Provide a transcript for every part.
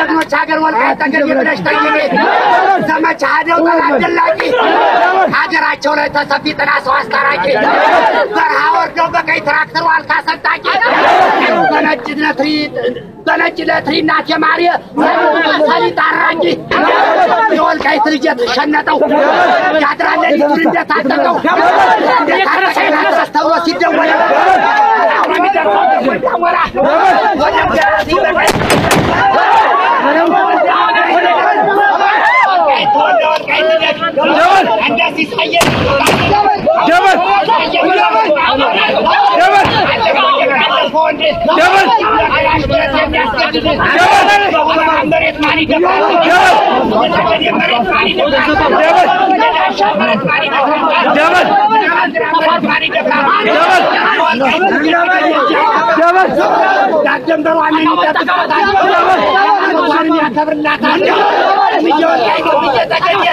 የጀግኖች ሀገር ወልቃይት ጠገዴ ብለሽ ጠይቂ። ዘመቻ ሄደው ጠላት ደላቂ ሀገራቸው ላይ ተሰፊ ጥና ሰው አስታራቂ በረሃ ወርደው በቀይ ትራክተር ዋልካ ሰጣቂ በነጭ ለትሪ በነጭ ለትሪ እናት የማሪ ሰሊጥ አራቂ የወልቃይት ልጅ የተሸነጠው ያድራል ሌሊቱን እንደታጠቀው እንደታጠቀ ተብሎ ሲደወል አሁን የሚደርሰው ወራ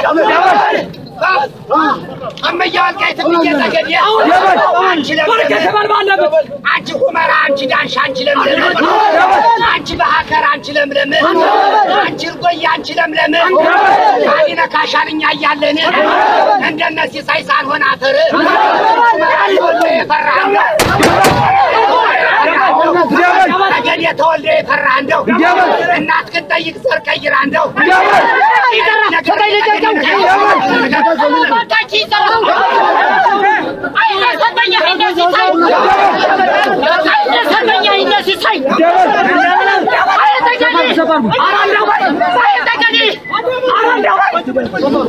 আমি እምዬ ወልቃይት እየተገኘ አንቺ ሁመራ አንቺ ዳንሻ አንቺ ለምለም አንቺ በሀከር አንቺ ለምለም አንቺ እርጎዬ አንቺ ለምለም አሊነካሻል እኛ እያለን እንደነ ሲሳይ ሳልሆን አፈር የፈራ የተወልዶ የፈራ እንደው እናት ግን ዘር ቀይራ እንደው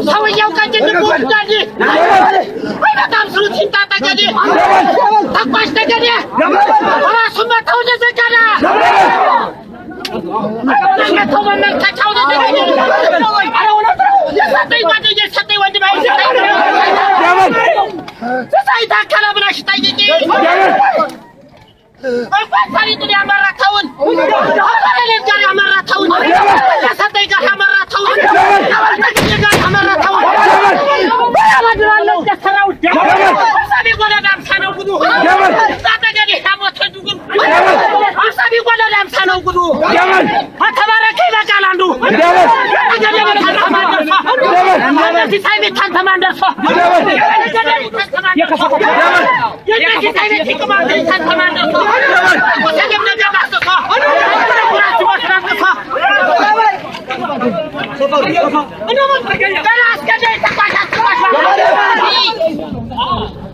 ሰውየው ቀጭን ወዳጅ በጣም ስሩት ይምጣ ጠገዴ ተኳሽ ጠገዴ ራሱ መተው ለዘጋዳ መተው መመልከቻው ለዘጋዳ የሰጠኝ ጓደኛ የሰጠኝ ወንድም አይሰጠኝ ስሳይ ታከለ ብለሽ ጠይቂ እንኳን ሰሊጡን ያመረተውን ከበረሌት ጋር ያመረተውን ከሰጠኝ ጋር ያመረተውን ከበርጠቅዬ ጋር ያመረተውን ያበድራለሁ ደሰራው አምሳቢ ጎለዳ አምሳ ነው ጉዱ ዛጠገዴ ያሞተ ዱጉን አምሳቢ ጎለዳ አምሳ ነው ጉዱ ከተባረከ ይበቃል አንዱ ጠገዴ ቤት አንተማን ደርሶ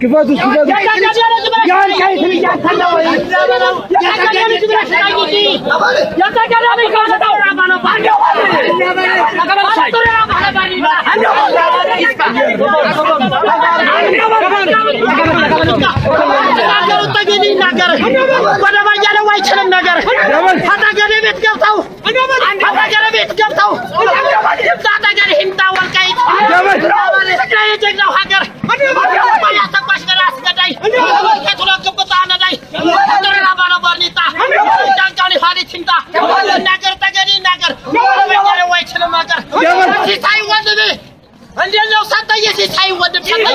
كفاز كفاز يا كيف يا كلامي يا كلامي تبرش رايي يا كلامي كان دورا بنا بانيو أنا بس ترى على بالي أنا ተቋሽ አስጥቷሽ ክፈቱት ክፈቱት የወልቃይት ልጅ አታለው አጠገቤ ቤት ገብተው አጠገቤ ቤት ገብተው ይምጣ ይምጣ ወልቃይት ትግራይ የጀግናው ሀገር ያተኳሽ ገና አስገዳይ ከቱለቅብጣ ነዳይ ጥሩና ባለባርኒጣ ዳንቃኒ ሀዲት ይምጣ ይናገር ጠገዴ ይናገር በመኛለ አይችልም ሀገር ሲሳይ ወንድሜ እንዴት ነው ሰጠኝ ሲሳይ ወንድም ሰጠኝ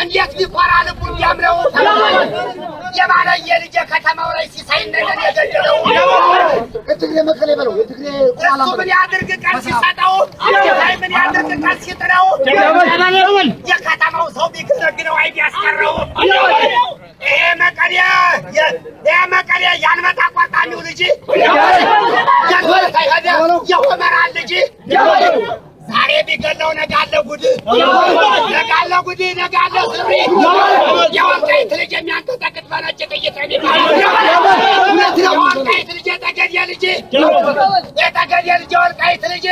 እንዴት ሊኮራ ልቡ እንዲያምረው የባለየ ልጅ ከተማው ላይ ሲሳይ እንደገና የገደለው የትግሬ መቀሌ በለው የትግሬ እሱ ምን ያድርግ ቀን ሲሰጠው ሲሳይ ምን ያድርግ ቀን ሲጥለው የከተማው ሰው ቢገረግነው አይ ቢያስቀረው ይሄ መቀሌ ይሄ መቀሌ ያልመጣ ቋጣሚው ልጅ የሆመራ ልጅ ዛሬ ቢገለው ነገ አለ ጉድ! ነገ አለ ጉድ! ነገ አለ ስሪ! የወልቃይት ልጅ የሚያንቀጠቅጥ በነጭ ጥይት የሚባለው የወልቃይት ልጅ የጠገዴ ልጅ! የጠገዴ ልጅ የወልቃይት ልጅ!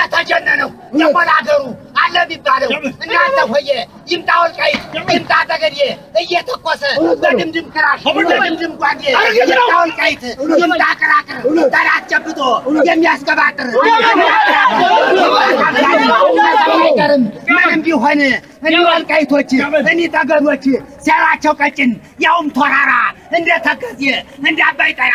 የተጀነነው የሞላ ሀገሩ አለ የሚባለው። እናንተ ሆየ ይምጣ ወልቃይት ይምጣ ጠገዴ እየተኮሰ በድምድም ክራሽ በድምድም ጓዴ ይምጣ ወልቃይት ይምጣ ቅራቅር ጠላት ጨብጦ የሚያስቀባጥር አይቀርም። ምንም ቢሆን እኒ ወልቃይቶች እኒ ጠገዶች ሴራቸው ቀጭን ያውም ተራራ እንደ ተከዜ እንደ አባይ ጠራ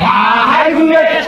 다 알고 있다.